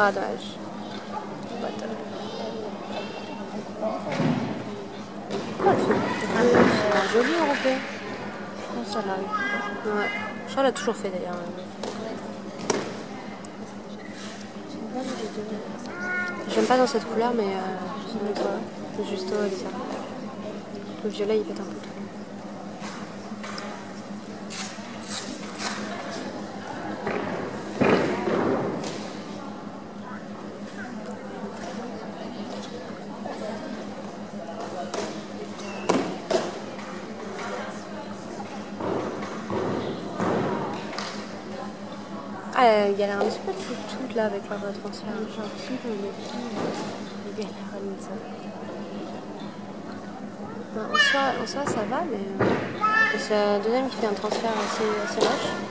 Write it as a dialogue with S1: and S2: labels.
S1: Ah. Pourquoi elle fait pas
S2: C'est joli européen. Je pense.
S1: Ouais. Je crois qu'elle a toujours fait d'ailleurs. J'aime pas dans cette couleur, mais euh, c'est juste ça. Le violet, il pète un peu tout. Ah, elle galère un petit peu toute là avec leur transfert.
S2: J'ai l'impression qu'on est galère à mettre ça.
S1: Non, en, soi, en soi, ça va, mais euh, c'est la deuxième qui fait un transfert assez, assez moche.